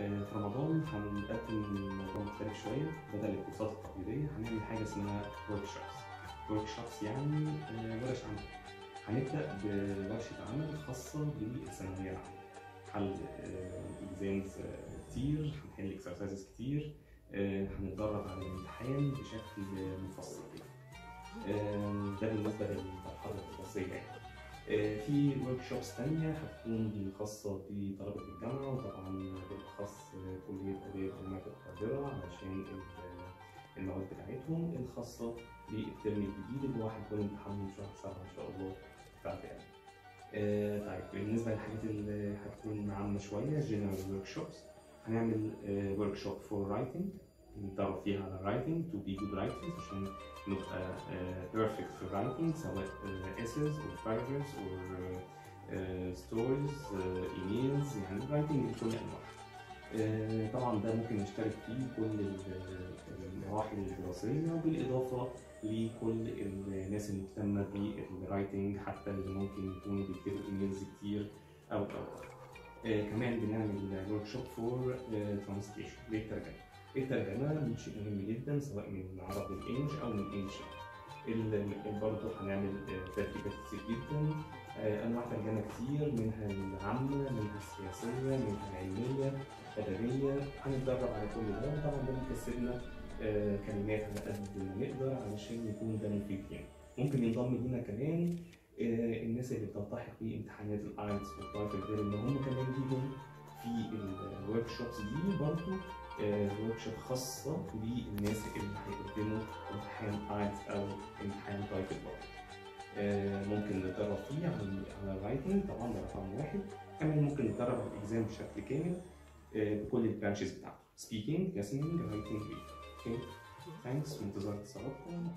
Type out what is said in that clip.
آه، في رمضان هنقدم موضوع مختلف شوية بدل الكورسات التقليدية. هنعمل حاجة اسمها workshops workshops يعني آه، ورش عمل. هنبدأ بورشة عمل خاصة بالثانوية العامة. حل exams كتير هنحل exercises كتير آه، هنتدرب على الامتحان بشكل مفصل كده. آه، ده بالنسبة للمرحلة الدراسية يعني. آه، في workshops تانية هتكون خاصة بطلبة الجامعة وطبعا آه، كلية آداب جامعة القاهرة علشان ال- المواد بتاعتهم الخاصة بال term الجديد اللي هو هيكون امتحانه في شهر سبعة إن شاء الله بعد يعني. آه طيب بالنسبة للحاجات اللي هتكون عامة شوية general workshops هنعمل workshop for writing نتدرب فيها على writing to be good writers عشان نبقى perfect في ال writing سواء essays or paragraphs or uh, stories uh, emails يعني writing بكل أنواعها. آه، طبعا ده ممكن نشترك فيه كل ال- المراحل الدراسية بالإضافة لكل الناس المهتمة بال writing حتى اللي ممكن يكونوا بيكتبوا emails كتير أو أو آه، كمان بنعمل workshop for translation للترجمة. الترجمة شيء مهم جدا سواء من عربي ل English أو من English. ال- برضه هنعمل تدريبات كتير جدا. آه، أنواع ترجمة كتير منها العامة منها السياسية منها العلمية أدبية هنتدرب على كل ده. وطبعا ده بيكسبنا آه، كلمات على قد ما نقدر علشان يكون ده مفيد يعني. ممكن ينضم لينا كمان آه، الناس اللي بتلتحق بامتحانات ال IELTS وال TOEFL غير إن هم كمان ال workshops دي برضه workshop خاصة بالناس اللي هيقدموا امتحان IELTS أو امتحان TOEFL برضه آه، ممكن نتدرب فيه على ال writing طبعا ده رقم واحد. كمان ممكن نتدرب على ال exam بشكل كامل آه، بكل ال branches بتاعته. speaking listening writing reading. Okay thanks وانتظار اتصالاتكم.